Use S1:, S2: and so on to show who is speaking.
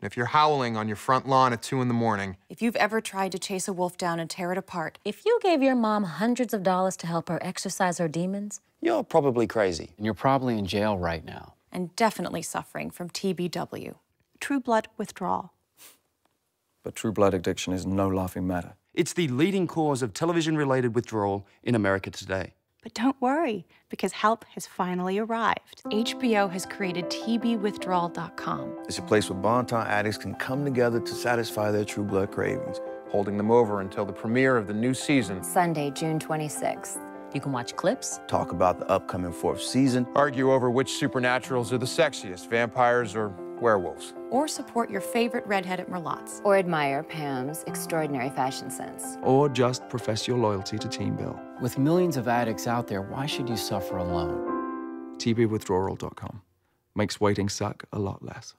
S1: And if you're howling on your front lawn at 2 in the morning,
S2: If you've ever tried to chase a wolf down and tear it apart,
S3: If you gave your mom hundreds of dollars to help her exercise her demons,
S4: You're probably crazy.
S5: And you're probably in jail right now.
S2: and definitely suffering from TBW.
S6: True blood withdrawal.
S7: But true blood addiction is no laughing matter.
S8: It's the leading cause of television related withdrawal in America today.
S6: But don't worry, because help has finally arrived.
S2: HBO has created TBWithdrawal.com.
S9: It's a place where Bon Temps addicts can come together to satisfy their true blood cravings.
S1: holding them over until the premiere of the new season.
S3: Sunday, June 26th. You can watch clips,
S9: Talk about the upcoming fourth season.
S1: Argue over which supernaturals are the sexiest, vampires or werewolves.
S2: Or support your favorite redheaded merlots.
S3: or admire Pam's extraordinary fashion sense.
S7: Or just profess your loyalty to Team Bill.
S5: With millions of addicts out there, why should you suffer alone?
S7: TBWithdrawal.com makes waiting suck a lot less.